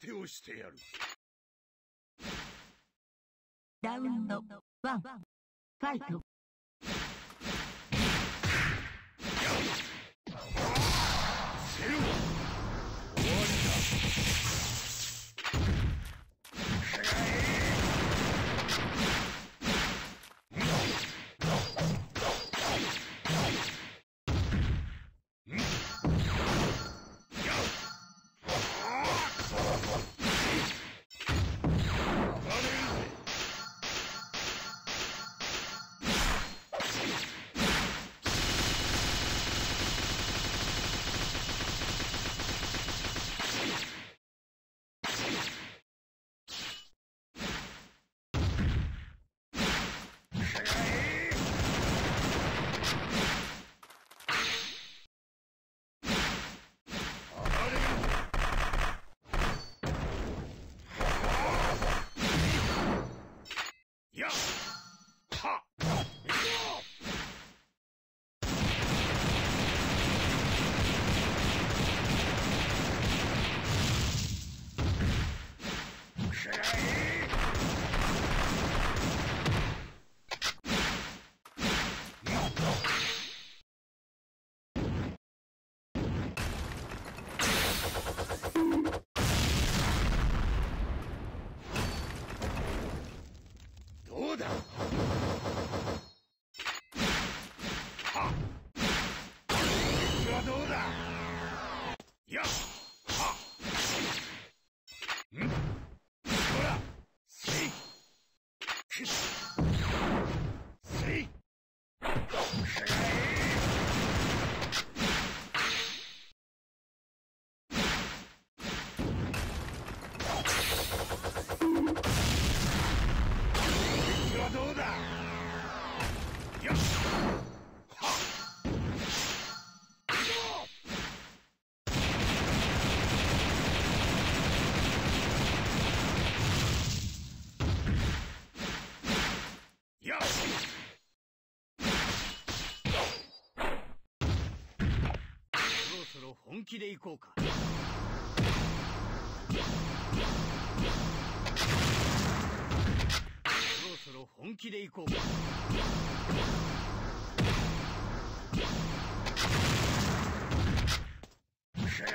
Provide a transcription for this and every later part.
相手をしてやる。ラウンドワン。ファイトうだ。はそろそろ本気で行こうか。気で行こうかくらえ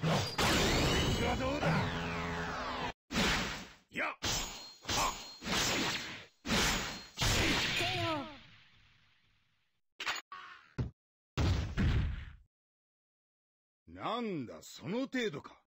こいつはどうだやっはっなんだその程度か。